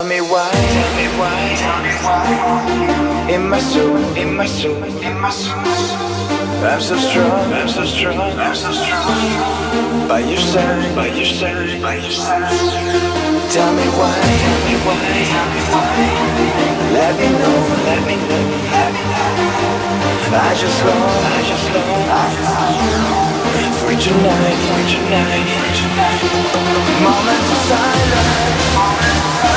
Tell me why, tell me why, tell me why. In my soul, in my soul, in my soul. I'm so strong, I'm so strong, I'm so strong. By your side, by your side, by your side. Tell me why, tell me why, tell me why. Let me know, let me know, let me know. I just long, I just long, I just long For tonight, for tonight, for tonight. Moments of silence, moments of silence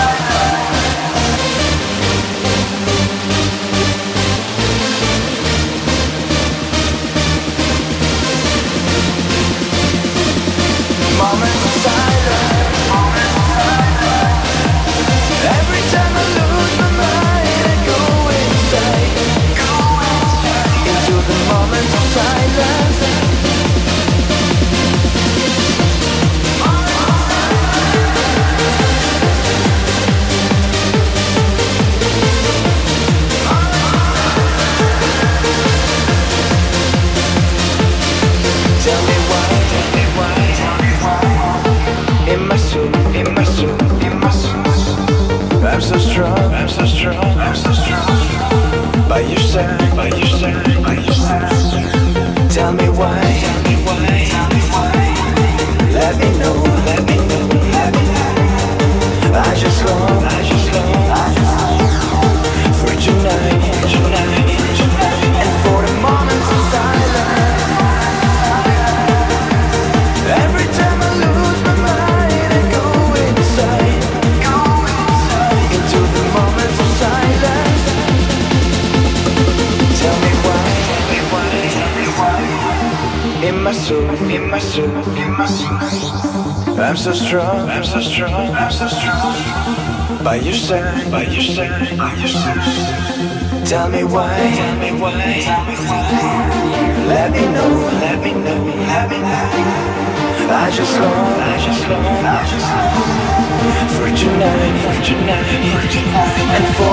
I'm so strong, I'm so strong, I'm so strong. By your side, by your side. Tell me why, tell me why. Let me know, In my soul, in my soul, in my soul. I'm so strong, I'm so strong, I'm so strong. By your side, by your side, by your side. Tell me why, tell me why, tell me why. Let me know, let me know, let me know. I just long, I just long, I just long For tonight, for tonight, for tonight And for